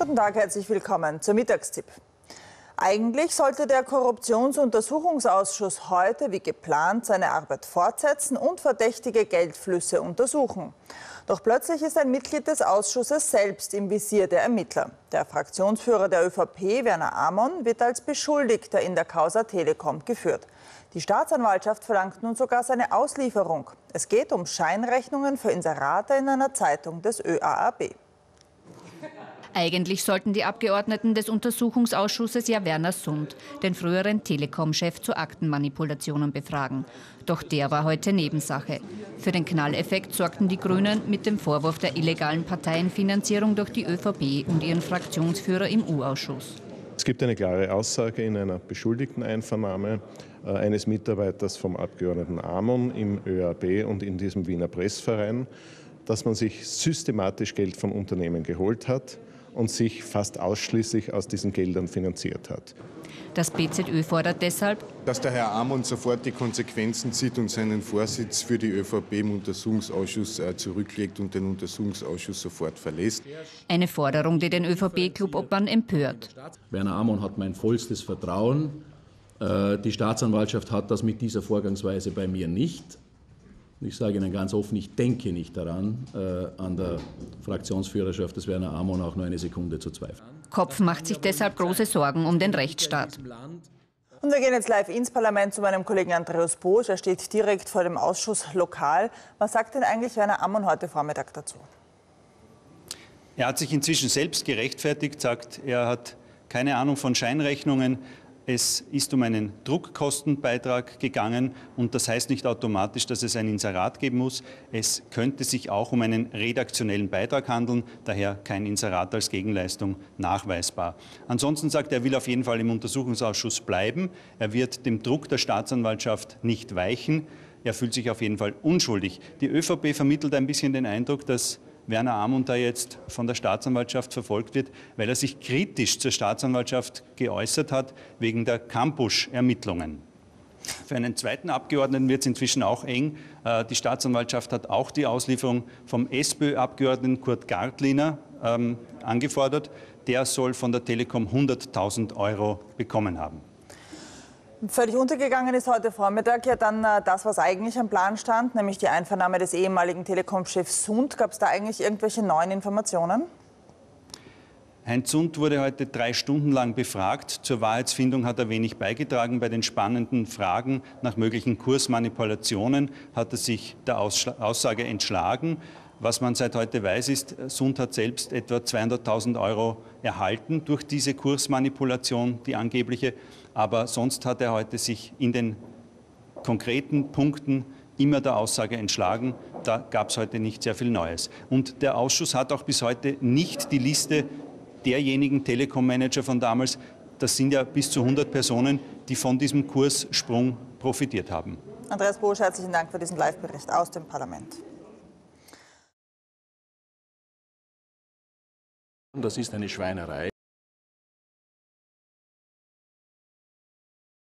Guten Tag, herzlich willkommen zur Mittagstipp. Eigentlich sollte der Korruptionsuntersuchungsausschuss heute wie geplant seine Arbeit fortsetzen und verdächtige Geldflüsse untersuchen. Doch plötzlich ist ein Mitglied des Ausschusses selbst im Visier der Ermittler. Der Fraktionsführer der ÖVP, Werner Amon, wird als Beschuldigter in der Causa Telekom geführt. Die Staatsanwaltschaft verlangt nun sogar seine Auslieferung. Es geht um Scheinrechnungen für Inserate in einer Zeitung des ÖAAB. Eigentlich sollten die Abgeordneten des Untersuchungsausschusses ja Werner Sund, den früheren Telekom-Chef, zu Aktenmanipulationen befragen. Doch der war heute Nebensache. Für den Knalleffekt sorgten die Grünen mit dem Vorwurf der illegalen Parteienfinanzierung durch die ÖVP und ihren Fraktionsführer im U-Ausschuss. Es gibt eine klare Aussage in einer beschuldigten Einvernahme äh, eines Mitarbeiters vom Abgeordneten Amon im ÖAB und in diesem Wiener Pressverein, dass man sich systematisch Geld von Unternehmen geholt hat und sich fast ausschließlich aus diesen Geldern finanziert hat. Das BZÖ fordert deshalb, dass der Herr Amon sofort die Konsequenzen zieht und seinen Vorsitz für die ÖVP im Untersuchungsausschuss äh, zurücklegt und den Untersuchungsausschuss sofort verlässt. Eine Forderung, die den ÖVP-Clubobmann empört. Werner Amon hat mein vollstes Vertrauen. Äh, die Staatsanwaltschaft hat das mit dieser Vorgangsweise bei mir nicht. Ich sage Ihnen ganz offen, ich denke nicht daran, äh, an der Fraktionsführerschaft des Werner Amon auch nur eine Sekunde zu zweifeln. Kopf macht sich deshalb große Sorgen um den Rechtsstaat. Und wir gehen jetzt live ins Parlament zu meinem Kollegen Andreas Bosch. Er steht direkt vor dem Ausschuss lokal. Was sagt denn eigentlich Werner Amon heute Vormittag dazu? Er hat sich inzwischen selbst gerechtfertigt, sagt, er hat keine Ahnung von Scheinrechnungen, es ist um einen Druckkostenbeitrag gegangen und das heißt nicht automatisch, dass es ein Inserat geben muss. Es könnte sich auch um einen redaktionellen Beitrag handeln, daher kein Inserat als Gegenleistung nachweisbar. Ansonsten sagt er, er will auf jeden Fall im Untersuchungsausschuss bleiben. Er wird dem Druck der Staatsanwaltschaft nicht weichen. Er fühlt sich auf jeden Fall unschuldig. Die ÖVP vermittelt ein bisschen den Eindruck, dass Werner Amund da jetzt von der Staatsanwaltschaft verfolgt wird, weil er sich kritisch zur Staatsanwaltschaft geäußert hat wegen der Campusch-Ermittlungen. Für einen zweiten Abgeordneten wird es inzwischen auch eng. Äh, die Staatsanwaltschaft hat auch die Auslieferung vom SPÖ-Abgeordneten Kurt Gartliner ähm, angefordert. Der soll von der Telekom 100.000 Euro bekommen haben. Völlig untergegangen ist heute Vormittag ja dann äh, das, was eigentlich am Plan stand, nämlich die Einvernahme des ehemaligen Telekom-Chefs Sund. Gab es da eigentlich irgendwelche neuen Informationen? Heinz Sund wurde heute drei Stunden lang befragt. Zur Wahrheitsfindung hat er wenig beigetragen. Bei den spannenden Fragen nach möglichen Kursmanipulationen hat er sich der Aussage entschlagen. Was man seit heute weiß, ist, Sund hat selbst etwa 200.000 Euro erhalten durch diese Kursmanipulation, die angebliche. Aber sonst hat er heute sich in den konkreten Punkten immer der Aussage entschlagen. Da gab es heute nicht sehr viel Neues. Und der Ausschuss hat auch bis heute nicht die Liste derjenigen Telekom-Manager von damals, das sind ja bis zu 100 Personen, die von diesem Kurssprung profitiert haben. Andreas Bosch, herzlichen Dank für diesen Live-Bericht aus dem Parlament. Das ist eine Schweinerei.